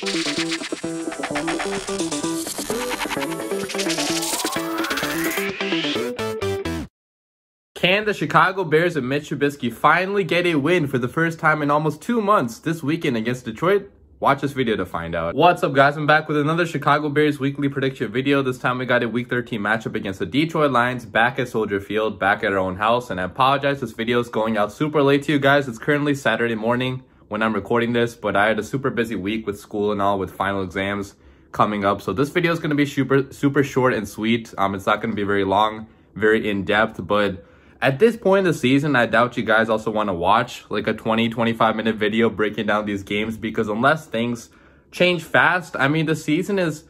Can the Chicago Bears and Mitch Trubisky finally get a win for the first time in almost two months this weekend against Detroit? Watch this video to find out. What's up guys, I'm back with another Chicago Bears weekly prediction video. This time we got a week 13 matchup against the Detroit Lions back at Soldier Field, back at our own house. And I apologize, this video is going out super late to you guys. It's currently Saturday morning when I'm recording this, but I had a super busy week with school and all with final exams coming up. So this video is going to be super, super short and sweet. Um, It's not going to be very long, very in-depth, but at this point in the season, I doubt you guys also want to watch like a 20, 25 minute video breaking down these games because unless things change fast, I mean, the season is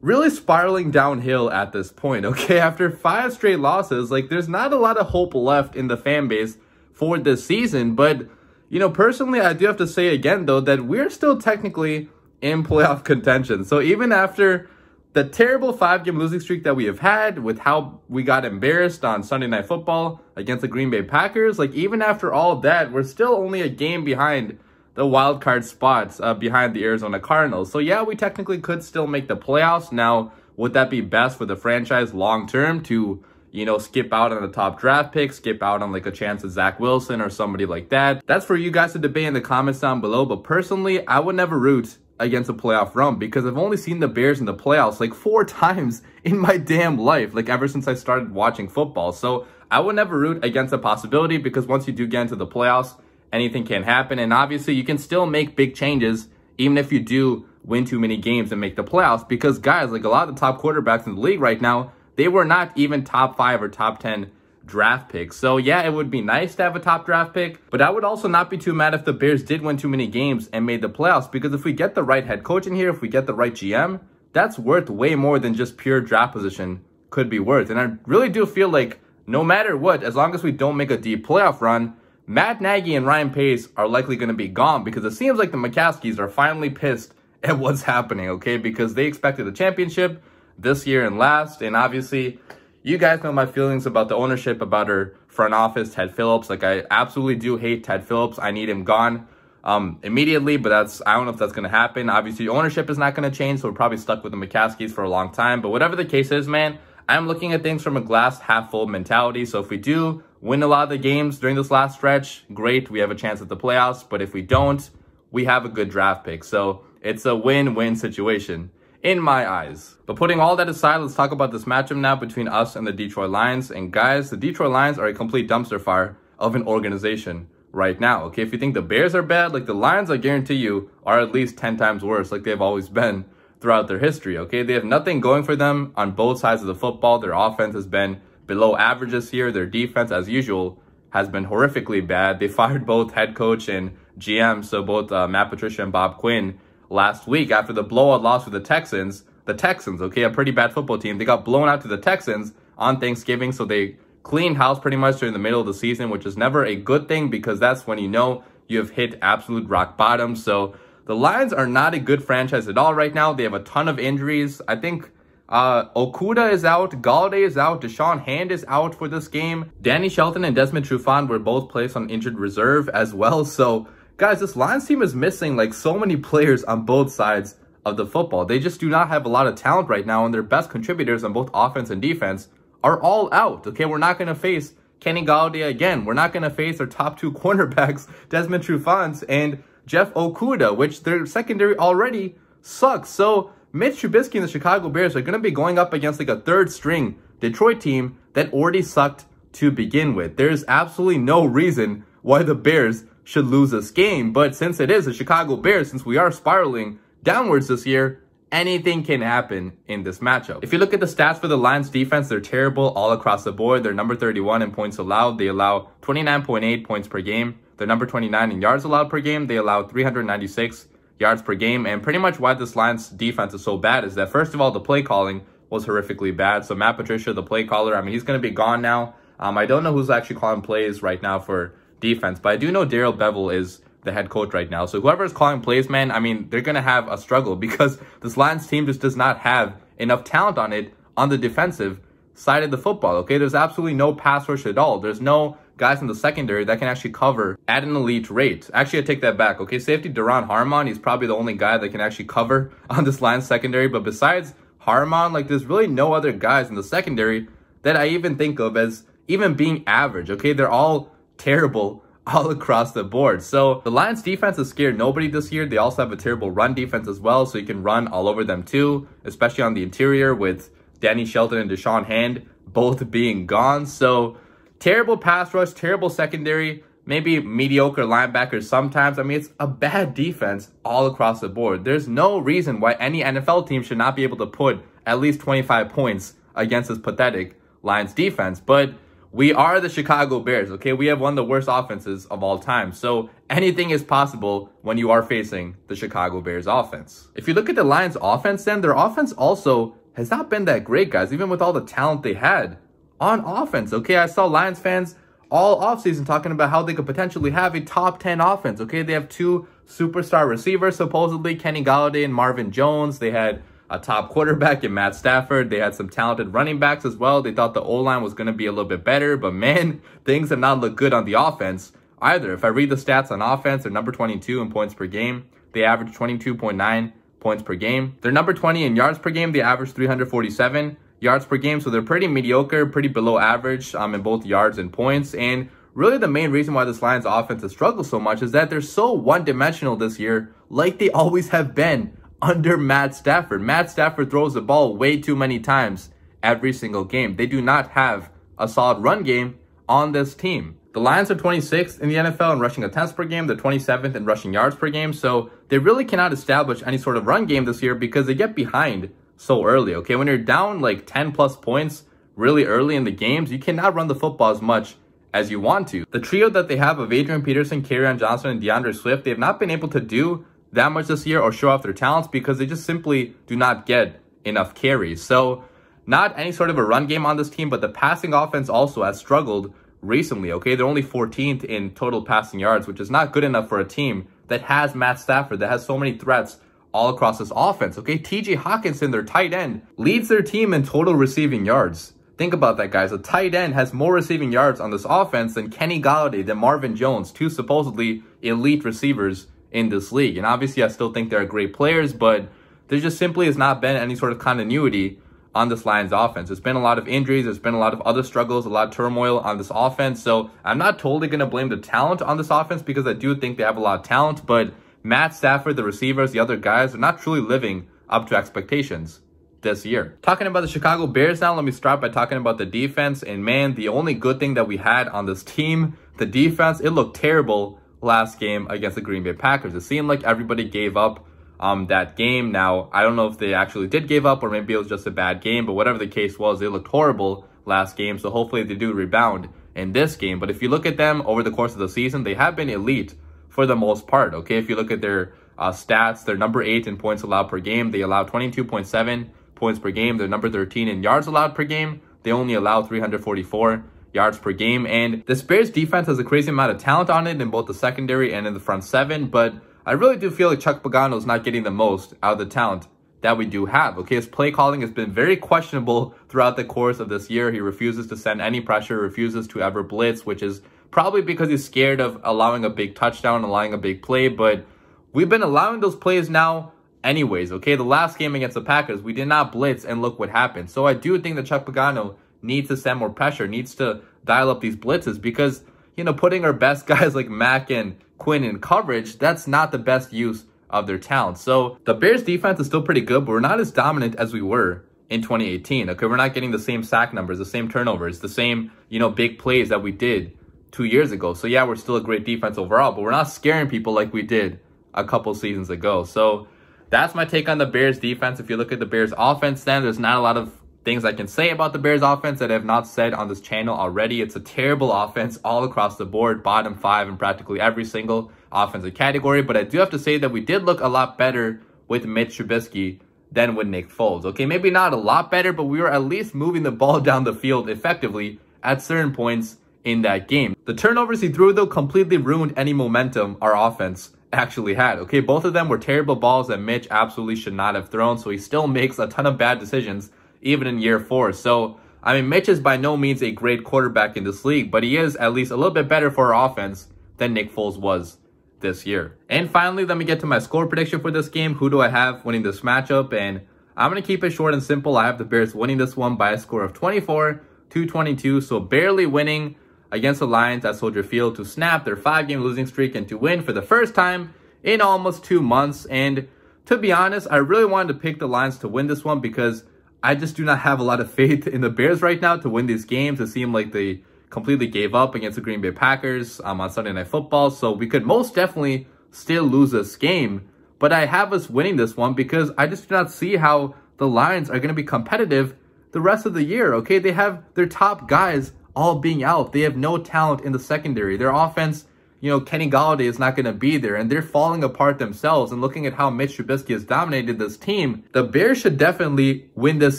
really spiraling downhill at this point, okay? After five straight losses, like there's not a lot of hope left in the fan base for this season. But, you know, personally, I do have to say again, though, that we're still technically in playoff contention. So even after the terrible five game losing streak that we have had with how we got embarrassed on Sunday Night Football against the Green Bay Packers, like even after all that, we're still only a game behind the wild card spots uh, behind the Arizona Cardinals. So yeah, we technically could still make the playoffs. Now, would that be best for the franchise long term to, you know, skip out on the top draft pick, skip out on like a chance of Zach Wilson or somebody like that? That's for you guys to debate in the comments down below. But personally, I would never root against a playoff run because I've only seen the Bears in the playoffs like four times in my damn life, like ever since I started watching football. So I would never root against a possibility because once you do get into the playoffs, anything can happen. And obviously you can still make big changes even if you do win too many games and make the playoffs because guys, like a lot of the top quarterbacks in the league right now, they were not even top five or top 10 draft picks. So yeah, it would be nice to have a top draft pick, but I would also not be too mad if the Bears did win too many games and made the playoffs because if we get the right head coach in here, if we get the right GM, that's worth way more than just pure draft position could be worth. And I really do feel like no matter what, as long as we don't make a deep playoff run, Matt Nagy and Ryan Pace are likely going to be gone because it seems like the McCaskeys are finally pissed at what's happening, okay? Because they expected the championship this year and last, and obviously you guys know my feelings about the ownership, about our front office, Ted Phillips. Like, I absolutely do hate Ted Phillips. I need him gone um, immediately, but that's I don't know if that's going to happen. Obviously, ownership is not going to change, so we're probably stuck with the McCaskeys for a long time. But whatever the case is, man, I'm looking at things from a glass half full mentality. So if we do win a lot of the games during this last stretch, great. We have a chance at the playoffs. But if we don't, we have a good draft pick. So it's a win-win situation in my eyes. But putting all that aside, let's talk about this matchup now between us and the Detroit Lions. And guys, the Detroit Lions are a complete dumpster fire of an organization right now. Okay, if you think the Bears are bad, like the Lions, I guarantee you, are at least 10 times worse, like they've always been throughout their history. Okay, they have nothing going for them on both sides of the football. Their offense has been below average this year. Their defense, as usual, has been horrifically bad. They fired both head coach and GM, so both uh, Matt Patricia and Bob Quinn last week after the blowout loss with the Texans. The Texans, okay, a pretty bad football team. They got blown out to the Texans on Thanksgiving, so they cleaned house pretty much during the middle of the season, which is never a good thing because that's when you know you have hit absolute rock bottom. So the Lions are not a good franchise at all right now. They have a ton of injuries. I think uh, Okudah is out, Golladay is out, Da'Shawn Hand is out for this game. Danny Shelton and Desmond Trufant were both placed on injured reserve as well. So Guys, this Lions team is missing like so many players on both sides of the football. They just do not have a lot of talent right now, and their best contributors on both offense and defense are all out. Okay, we're not going to face Kenny Golladay again. We're not going to face their top two cornerbacks, Desmond Trufant and Jeff Okudah, which their secondary already sucks. So Mitch Trubisky and the Chicago Bears are going to be going up against like a third string Detroit team that already sucked to begin with. There's absolutely no reason why the Bears should lose this game. But since it is the Chicago Bears, since we are spiraling downwards this year, anything can happen in this matchup. If you look at the stats for the Lions defense, they're terrible all across the board. They're number 31 in points allowed. They allow 29.8 points per game. They're number 29 in yards allowed per game. They allow 396 yards per game. And pretty much why this Lions defense is so bad is that, first of all, the play calling was horrifically bad. So Matt Patricia, the play caller, I mean, he's going to be gone now. Um, I don't know who's actually calling plays right now for defense. But I do know Darrell Bevell is the head coach right now. So whoever is calling plays, man, I mean, they're going to have a struggle because this Lions team just does not have enough talent on it on the defensive side of the football, okay? There's absolutely no pass rush at all. There's no guys in the secondary that can actually cover at an elite rate. Actually, I take that back. Okay, safety Duron Harmon, he's probably the only guy that can actually cover on this line secondary. But besides Harmon, like there's really no other guys in the secondary that I even think of as even being average. Okay, they're all terrible all across the board. So the Lions defense has scared nobody this year. They also have a terrible run defense as well, so you can run all over them too, especially on the interior with Danny Shelton and Da'Shawn Hand both being gone. So terrible pass rush, terrible secondary, maybe mediocre linebackers sometimes. I mean, it's a bad defense all across the board. There's no reason why any NFL team should not be able to put at least 25 points against this pathetic Lions defense. But we are the Chicago Bears, okay? We have one of the worst offenses of all time. So anything is possible when you are facing the Chicago Bears offense. If you look at the Lions offense then, their offense also has not been that great, guys, even with all the talent they had on offense, okay? I saw Lions fans all offseason talking about how they could potentially have a top 10 offense, okay? They have two superstar receivers, supposedly, Kenny Golladay and Marvin Jones. They had a top quarterback in Matt Stafford. They had some talented running backs as well. They thought the O-line was going to be a little bit better, but man, things have not looked good on the offense either. If I read the stats on offense, they're number 22 in points per game. They average 22.9 points per game. They're number 20 in yards per game. They average 347 yards per game. So they're pretty mediocre, pretty below average um, in both yards and points. And really the main reason why this Lions offense has struggled so much is that they're so one-dimensional this year, like they always have been under Matt Stafford. Matt Stafford throws the ball way too many times every single game. They do not have a solid run game on this team. The Lions are 26th in the NFL in rushing attempts per game. They're 27th in rushing yards per game. So they really cannot establish any sort of run game this year because they get behind so early. Okay, when you're down like 10 plus points really early in the games, you cannot run the football as much as you want to. The trio that they have of Adrian Peterson, Kerryon Johnson, and D'Andre Swift, they have not been able to do that much this year or show off their talents because they just simply do not get enough carries. So not any sort of a run game on this team, but the passing offense also has struggled recently, okay? They're only 14th in total passing yards, which is not good enough for a team that has Matt Stafford, that has so many threats all across this offense, okay? TJ Hockenson, their tight end, leads their team in total receiving yards. Think about that, guys. A tight end has more receiving yards on this offense than Kenny Golladay, than Marvin Jones, two supposedly elite receivers in this league. And obviously, I still think they're great players, but there just simply has not been any sort of continuity on this Lions offense. There's been a lot of injuries. There's been a lot of other struggles, a lot of turmoil on this offense. So I'm not totally going to blame the talent on this offense because I do think they have a lot of talent. But Matt Stafford, the receivers, the other guys are not truly living up to expectations this year. Talking about the Chicago Bears now, let me start by talking about the defense. And man, the only good thing that we had on this team, the defense, it looked terrible last game against the Green Bay Packers. It seemed like everybody gave up um, that game. Now, I don't know if they actually did give up or maybe it was just a bad game, but whatever the case was, they looked horrible last game. So hopefully they do rebound in this game. But if you look at them over the course of the season, they have been elite for the most part. Okay, if you look at their uh, stats, they're number eight in points allowed per game. They allow 22.7 points per game. They're number 13 in yards allowed per game. They only allow 344 yards per game. And the Bears defense has a crazy amount of talent on it in both the secondary and in the front seven. But I really do feel like Chuck Pagano is not getting the most out of the talent that we do have. Okay, his play calling has been very questionable throughout the course of this year. He refuses to send any pressure, refuses to ever blitz, which is probably because he's scared of allowing a big touchdown, allowing a big play. But we've been allowing those plays now anyways, okay? The last game against the Packers, we did not blitz and look what happened. So I do think that Chuck Pagano needs to send more pressure, needs to dial up these blitzes because, you know, putting our best guys like Mack and Quinn in coverage, that's not the best use of their talent. So the Bears defense is still pretty good, but we're not as dominant as we were in 2018. Okay, we're not getting the same sack numbers, the same turnovers, the same, you know, big plays that we did two years ago. So yeah, we're still a great defense overall, but we're not scaring people like we did a couple seasons ago. So that's my take on the Bears defense. If you look at the Bears offense, then there's not a lot of things I can say about the Bears offense that I have not said on this channel already. It's a terrible offense all across the board, bottom five in practically every single offensive category. But I do have to say that we did look a lot better with Mitch Trubisky than with Nick Foles. Okay, maybe not a lot better, but we were at least moving the ball down the field effectively at certain points in that game. The turnovers he threw, though, completely ruined any momentum our offense actually had. Okay, both of them were terrible balls that Mitch absolutely should not have thrown, so he still makes a ton of bad decisions even in year four. So I mean, Mitch is by no means a great quarterback in this league, but he is at least a little bit better for our offense than Nick Foles was this year. And finally, let me get to my score prediction for this game. Who do I have winning this matchup? And I'm going to keep it short and simple. I have the Bears winning this one by a score of 24 to 22. So barely winning against the Lions at Soldier Field to snap their five-game losing streak and to win for the first time in almost two months. And to be honest, I really wanted to pick the Lions to win this one because I just do not have a lot of faith in the Bears right now to win these games. It seemed like they completely gave up against the Green Bay Packers um, on Sunday Night Football. So we could most definitely still lose this game. But I have us winning this one because I just do not see how the Lions are going to be competitive the rest of the year, okay? They have their top guys all being out. They have no talent in the secondary. Their offense you know, Kenny Golladay is not going to be there and they're falling apart themselves. And looking at how Mitch Trubisky has dominated this team, the Bears should definitely win this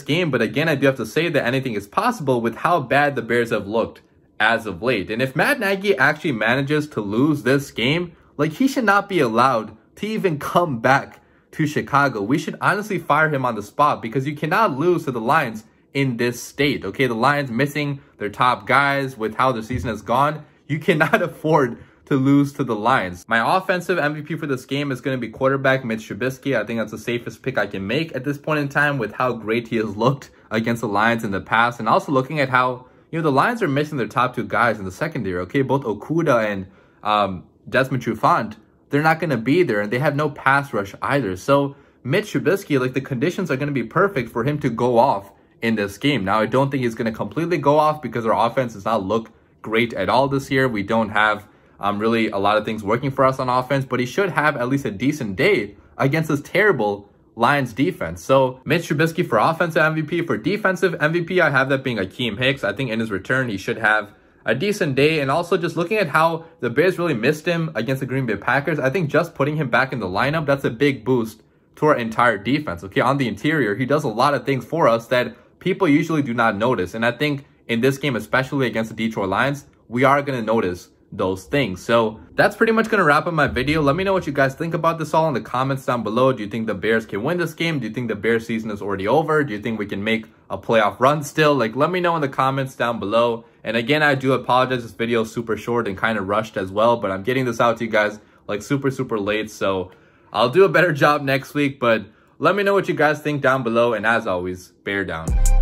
game. But again, I do have to say that anything is possible with how bad the Bears have looked as of late. And if Matt Nagy actually manages to lose this game, like he should not be allowed to even come back to Chicago. We should honestly fire him on the spot because you cannot lose to the Lions in this state. Okay, the Lions missing their top guys with how the season has gone. You cannot afford to lose to the Lions. My offensive MVP for this game is going to be quarterback Mitch Trubisky. I think that's the safest pick I can make at this point in time with how great he has looked against the Lions in the past. And also looking at how, you know, the Lions are missing their top two guys in the secondary, okay? Both Okudah and um, Desmond Trufant, they're not going to be there and they have no pass rush either. So Mitch Trubisky, like the conditions are going to be perfect for him to go off in this game. Now, I don't think he's going to completely go off because our offense does not look great at all this year. We don't have um, really a lot of things working for us on offense, but he should have at least a decent day against this terrible Lions defense. So Mitch Trubisky for offensive MVP. For defensive MVP, I have that being Akiem Hicks. I think in his return, he should have a decent day. And also just looking at how the Bears really missed him against the Green Bay Packers, I think just putting him back in the lineup, that's a big boost to our entire defense. Okay, on the interior, he does a lot of things for us that people usually do not notice. And I think in this game, especially against the Detroit Lions, we are going to notice those things. So that's pretty much going to wrap up my video. Let me know what you guys think about this all in the comments down below. Do you think the Bears can win this game? Do you think the Bears season is already over? Do you think we can make a playoff run still? Like, let me know in the comments down below. And again, I do apologize. This video is super short and kind of rushed as well, but I'm getting this out to you guys like super, super late. So I'll do a better job next week, but let me know what you guys think down below. And as always, bear down.